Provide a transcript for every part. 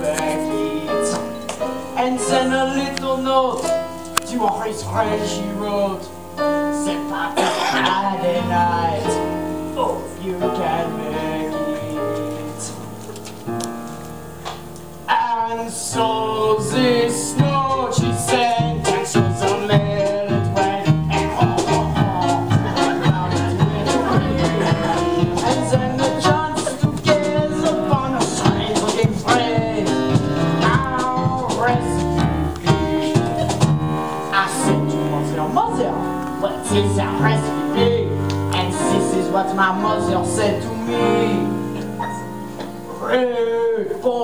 Beg. And send a little note to his friends she wrote. Said Papa Friday night, oh, you can make it. And so this what is a recipe? And this is what my mother said to me. Répondez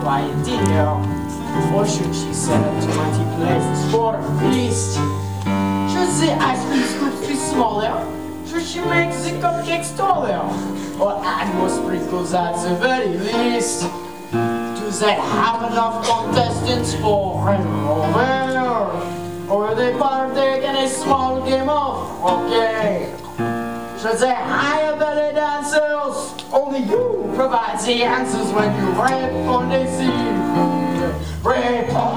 quiet dinner. Or should she up 20 places for feast? Should the ice cream scoops be smaller? Should she make the cupcakes taller? Or add more sprinkles at the very least? Do they have enough contestants for an over? Or are they partake in a small game of okay? Should they hire belly dancers? Only you provide the answers when you répondez s'il vous plaît. Répondez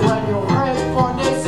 when you pray for this